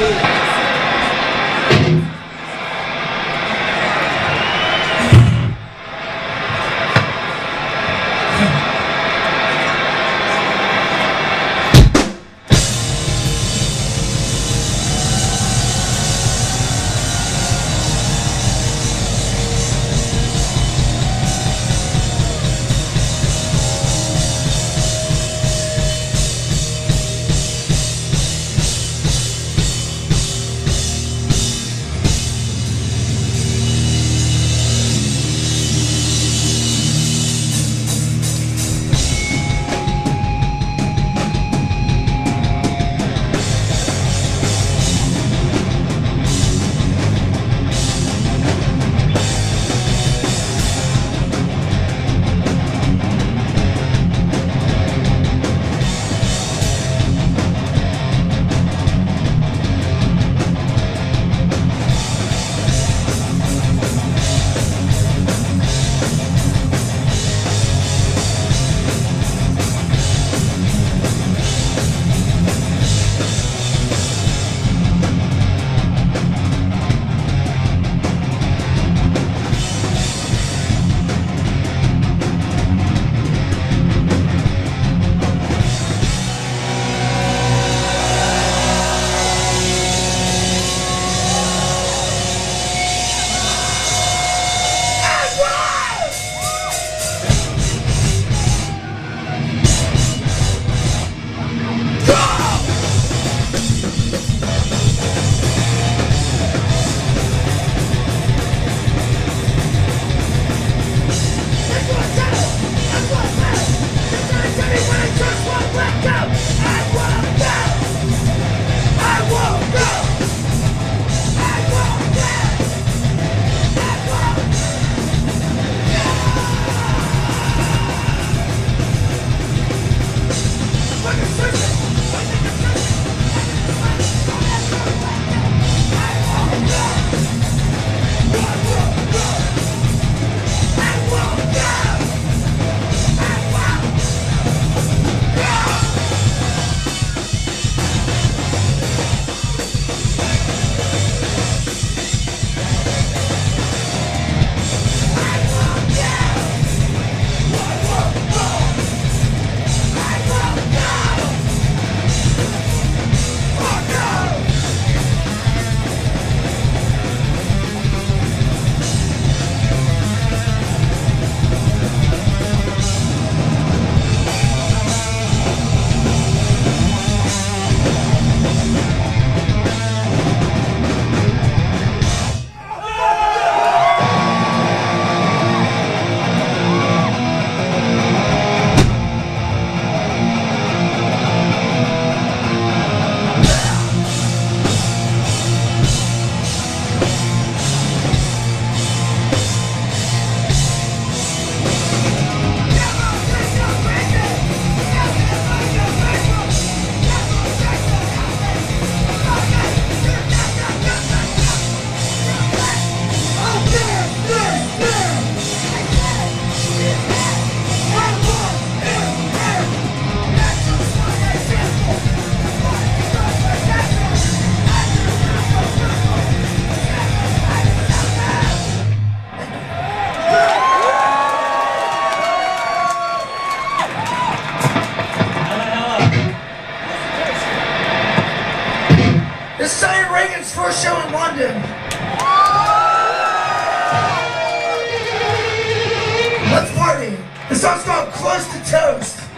This is Iron Reagan's first show in London. Let's party. The song's called Close to Toast.